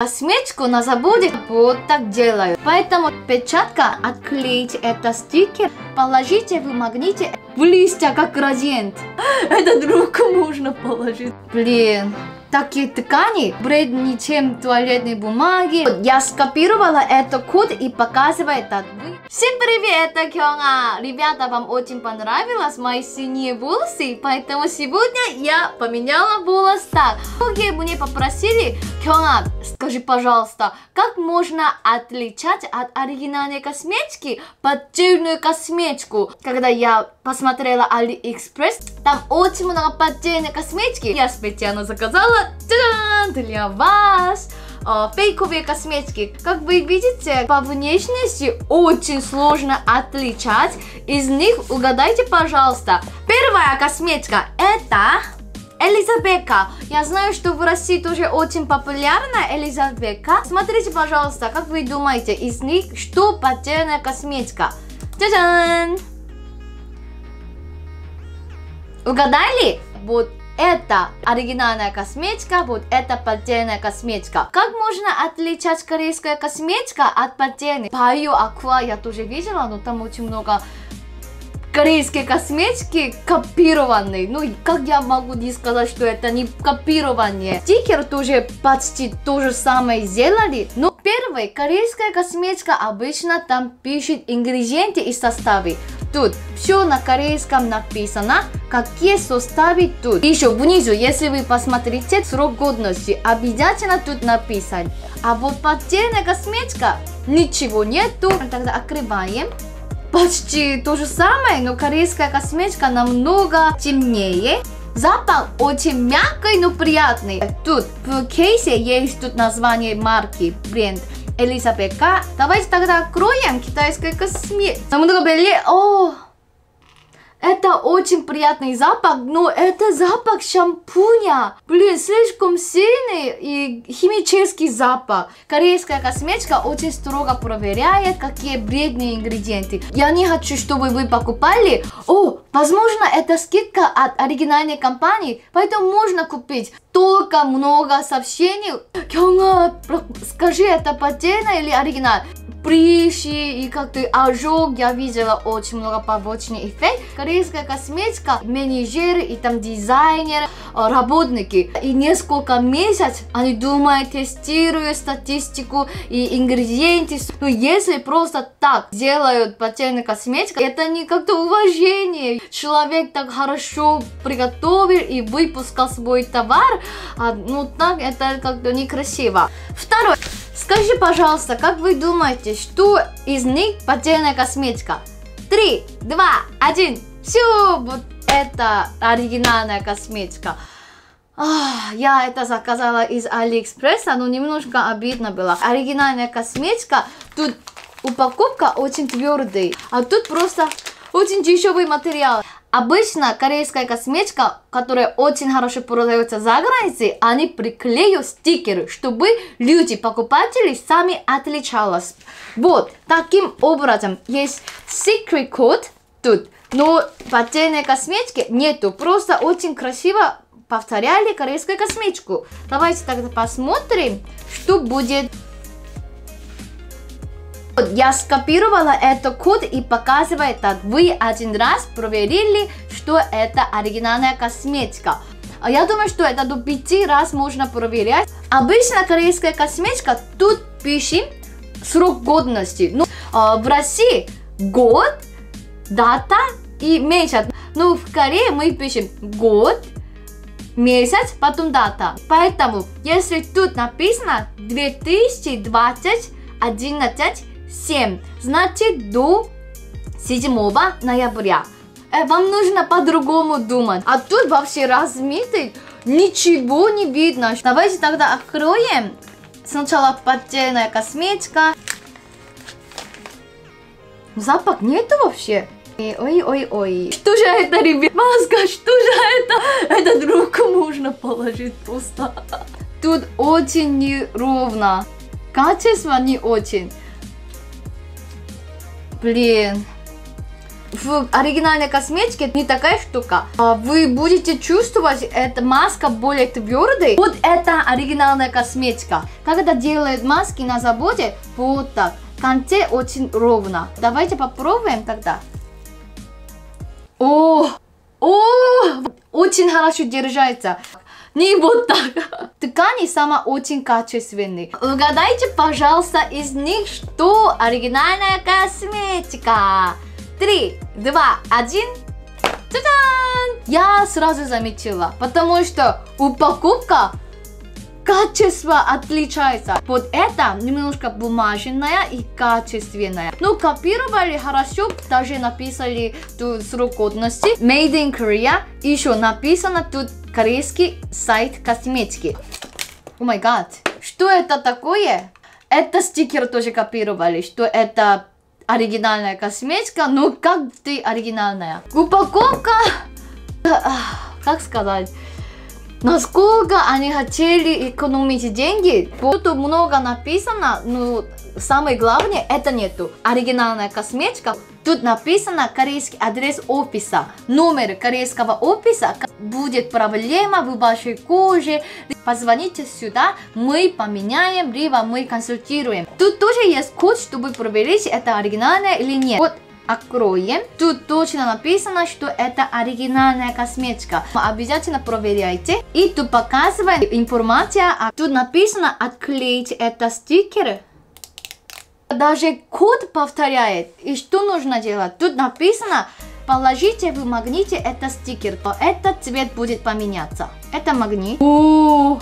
Косметику на заводе вот так делают. Поэтому печатка отклеить это стикер, положите в магните в листья как градиент. Это руку можно положить. Блин, такие ткани вреднее, чем туалетной бумаги. Я скопировала этот код и показываю вы. Всем привет, это Кёнга. Ребята, вам очень понравилось мои синие волосы, поэтому сегодня я поменяла волос так. Многие мне попросили, Кёнга, скажи, пожалуйста, как можно отличать от оригинальной косметики поддельную косметику? Когда я посмотрела AliExpress, там очень много поддельной косметики. Я специально заказала для вас э, фейковые косметики. Как вы видите, по внешности очень сложно отличать. Из них угадайте, пожалуйста. Первая косметика это Элизабека. Я знаю, что в России тоже очень популярна Элизабека. Смотрите, пожалуйста, как вы думаете, из них что поддельная косметика? Та-дан! Угадали? Вот это оригинальная косметика, вот это поддельная косметика. Как можно отличать корейская косметика от поддельной? Bio Aqua я тоже видела, но там очень много корейской косметики копированной. Ну, как я могу не сказать, что это не копирование? Стикер тоже почти то же самое сделали. Но первый, корейская косметика обычно там пишет ингредиенты и составы. Тут все на корейском написано, какие составы тут. Еще внизу, если вы посмотрите срок годности, обязательно тут написан. А вот поддельная косметика, ничего нету. Тогда открываем. Почти то же самое, но корейская косметика намного темнее. Запах очень мягкий, но приятный. Тут в кейсе есть тут название марки, бренд. Элизабека. Давайте тогда откроем китайское косметику. Намного белее. О, это очень приятный запах, но это запах шампуня. Блин, слишком сильный и химический запах. Корейская косметика очень строго проверяет, какие вредные ингредиенты. Я не хочу, чтобы вы покупали. О, возможно, это скидка от оригинальной компании, поэтому можно купить. Только много сообщений. Кёнга, скажи, это поддельно или оригинал? Прыщи и как-то ожог. Я видела очень много побочных эффектов. Корейская косметика, менеджеры и там дизайнеры, э, работники. И несколько месяцев они думают, тестируют статистику и ингредиенты. Но если просто так делают патентную косметику, это не как-то уважение. Человек так хорошо приготовил и выпускал свой товар, а, ну так это как-то некрасиво. Второе. Скажи, пожалуйста, как вы думаете, что из них поддельная косметика? Три, два, один. Все, вот это оригинальная косметика. Ах, я это заказала из Алиэкспресса, но немножко обидно было. Оригинальная косметика, тут упаковка очень твердый, а тут просто очень дешевый материал. Обычно корейская косметика, которая очень хорошо продается за границей, они приклеют стикеры, чтобы люди, покупатели, сами отличались. Вот, таким образом, есть secret code тут, но поддельной косметики нету, просто очень красиво повторяли корейскую косметику. Давайте тогда посмотрим, что будет я скопировала этот код и показываю так. Вы один раз проверили, что это оригинальная косметика. А я думаю, что это до пяти раз можно проверять. Обычно корейская косметика, тут пишем срок годности. Ну, в России год, дата и месяц. Но в Корее мы пишем год, месяц, потом дата. Поэтому, если тут написано 2020 11 7. Значит, до 7 ноября. Э, вам нужно по-другому думать. А тут вообще размытый, ничего не видно. Давайте тогда откроем. Сначала поддельная косметика. Запах нету вообще. Ой-ой-ой. Что же это, ребят? Маска, что же это? Этот руку можно положить просто. Тут очень неровно. Качество не очень. Блин. в оригинальной косметике не такая штука. А вы будете чувствовать, эта маска более твердой. Вот это оригинальная косметика. Когда делают маски на заводе, вот так. В конце очень ровно. Давайте попробуем тогда. О, о, очень хорошо держается. Не вот так. Ткани сама очень качественные. Угадайте, пожалуйста, из них, что оригинальная косметика. Три, два, один. Та-дан! Я сразу заметила, потому что упаковка качество отличается. Вот это немножко бумажная и качественная. Ну, копировали хорошо, даже написали тут срок годности. Made in Korea. Еще написано тут корейский сайт косметики. О май гад. Что это такое? Это стикер тоже копировали, что это оригинальная косметика, но как ты оригинальная. Упаковка, как сказать, насколько они хотели экономить деньги. Тут много написано, но самое главное это нету. Оригинальная косметика. Тут написано корейский адрес офиса. Номер корейского офиса. Будет проблема в вашей коже. Позвоните сюда, мы поменяем, либо мы консультируем. Тут тоже есть код, чтобы проверить, это оригинальное или нет. Вот откроем. Тут точно написано, что это оригинальная косметика. Обязательно проверяйте. И тут показывает информация. А тут написано отклеить это стикеры. Даже код повторяет. И что нужно делать? Тут написано, положите в магните это стикер. Этот цвет будет поменяться. Это магнит. О,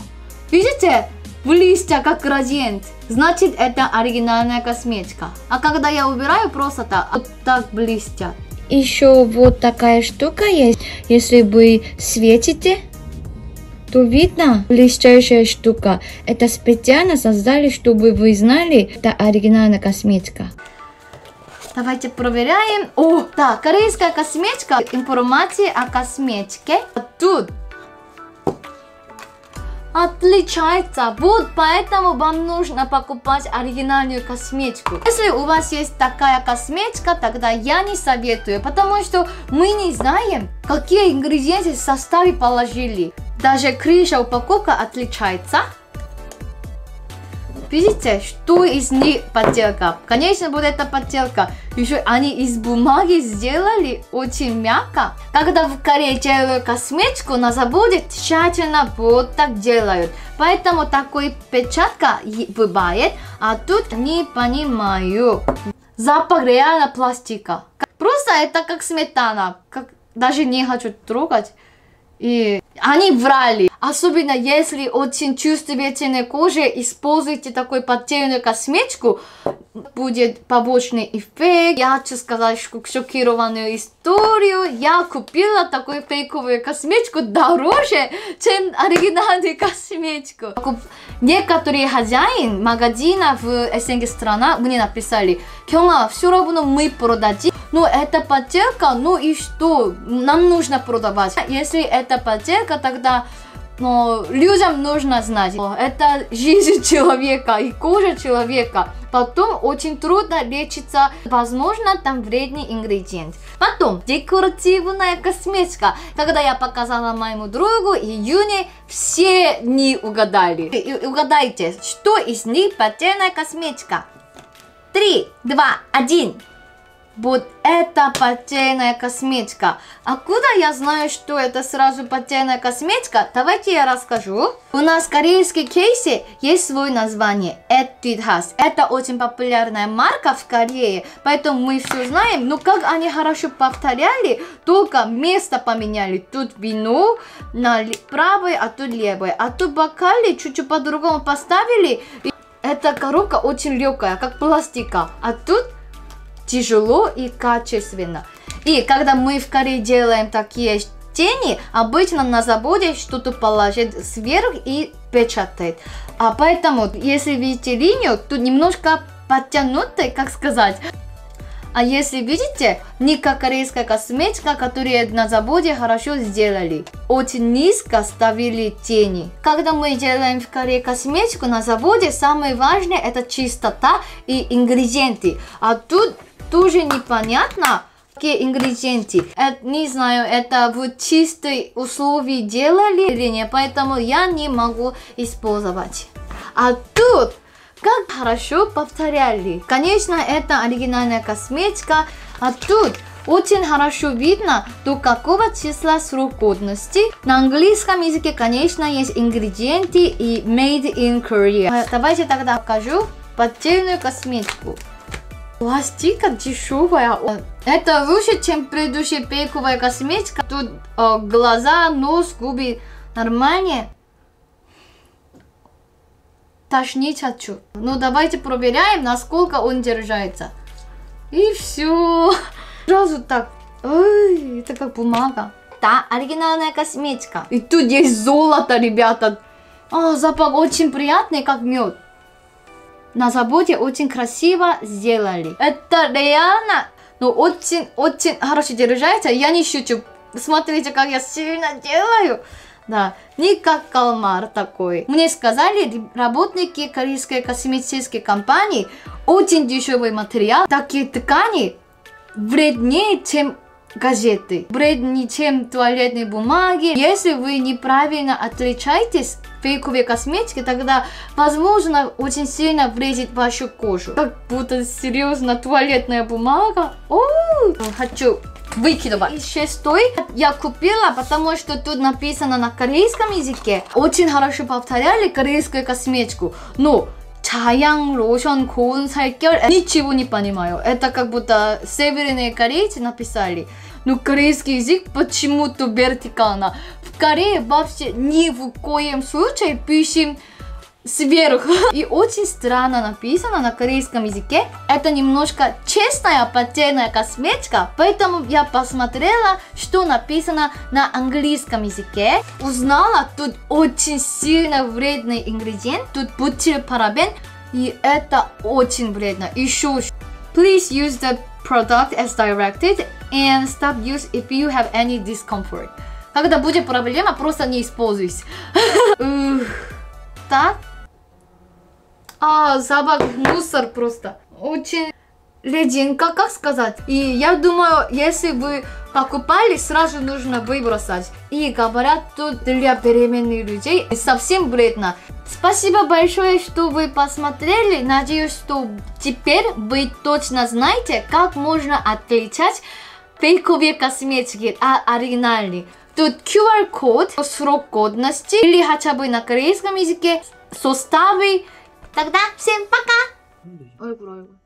видите? В листья как градиент. Значит, это оригинальная косметика. А когда я убираю, просто так, вот так блестят. Еще вот такая штука есть. Если вы светите, то видно блестящая штука. Это специально создали, чтобы вы знали, это оригинальная косметика. Давайте проверяем. О, да, корейская косметика. Информация о косметике. Тут отличается. Вот поэтому вам нужно покупать оригинальную косметику. Если у вас есть такая косметика, тогда я не советую, потому что мы не знаем, какие ингредиенты в составе положили. Даже крыша упаковка отличается. Видите, что из них подделка? Конечно, вот эта подделка. Еще они из бумаги сделали очень мягко. Когда в Корее делают косметику, на заводе тщательно вот так делают. Поэтому такой печатка бывает, а тут не понимаю. Запах реально пластика. Просто это как сметана. Как... Даже не хочу трогать. И они врали. Особенно если очень чувствительная кожа, используйте такой подтельную косметику, будет побочный эффект. Я хочу сказать шокированную историю. Я купила такую фейковую косметику дороже, чем оригинальную косметику. Некоторые хозяин магазина в СНГ страна мне написали, Кёнга, все равно мы продадим. Но это подделка, ну и что? Нам нужно продавать. Если это подделка, тогда но людям нужно знать, это жизнь человека и кожа человека. Потом очень трудно лечиться, возможно, там вредный ингредиент. Потом, декоративная косметика. Когда я показала моему другу июне, все не угадали. И угадайте, что из них поддельная косметика? Три, два, один. Вот это подтельная косметика. Откуда я знаю, что это сразу подтельная косметика? Давайте я расскажу. У нас в корейской кейсе есть свое название. Etude Это очень популярная марка в Корее, поэтому мы все знаем. Но как они хорошо повторяли, только место поменяли. Тут вино на правой, а тут левой. А тут бокали чуть-чуть по-другому поставили. Эта коробка очень легкая, как пластика. А тут тяжело и качественно. И когда мы в Корее делаем такие тени, обычно на заводе что-то положит сверху и печатает. А поэтому, если видите линию, то немножко подтянутый, как сказать. А если видите, не как корейская косметика, которую на заводе хорошо сделали. Очень низко ставили тени. Когда мы делаем в Корее косметику на заводе, самое важное это чистота и ингредиенты. А тут тоже непонятно, Какие ингредиенты? Это, не знаю, это в чистой условии делали или нет, поэтому я не могу использовать. А тут как хорошо повторяли. Конечно, это оригинальная косметика, а тут очень хорошо видно, до какого числа срок годности. На английском языке, конечно, есть ингредиенты и made in Korea. А, давайте тогда покажу поддельную косметику. Пластика дешевая. Это лучше, чем предыдущая пейковая косметика. Тут э, глаза, нос, губы нормальные. Тошнить хочу. Ну, давайте проверяем, насколько он держится. И все. Сразу так. Ой, это как бумага. Да, оригинальная косметика. И тут есть золото, ребята. А, запах очень приятный, как мед на заводе очень красиво сделали. Это реально, ну очень-очень хорошо держается. Я не шучу. Смотрите, как я сильно делаю. Да, не как калмар такой. Мне сказали, работники корейской косметической компании, очень дешевый материал, такие ткани вреднее, чем газеты, вреднее, чем туалетные бумаги. Если вы неправильно отличаетесь фейковые косметики, тогда, возможно, очень сильно вредит вашу кожу. Как будто серьезно туалетная бумага. О, хочу выкидывать. И шестой я купила, потому что тут написано на корейском языке. Очень хорошо повторяли корейскую косметику. Но 자양 로션 고운 살결 ничего не понимаю. Это как будто северные корейцы написали. Но корейский язык почему-то вертикально. В Корее вообще ни в коем случае пишем сверху. И очень странно написано на корейском языке. Это немножко честная поддельная косметика, поэтому я посмотрела, что написано на английском языке. Узнала, тут очень сильно вредный ингредиент, тут бутилпарабен, и это очень вредно. Еще Please use the product as directed and stop use if you have any discomfort. Когда будет проблема, просто не используйте. Так, а, запах мусор просто. Очень лединка, как сказать. И я думаю, если вы покупали, сразу нужно выбросать. И говорят, тут для беременных людей совсем вредно. Спасибо большое, что вы посмотрели. Надеюсь, что теперь вы точно знаете, как можно отличать фейковые косметики от оригинальных. Тут QR-код, срок годности или хотя бы на корейском языке составы 자, 그다 쌤, 빠까! 얼굴, 얼굴.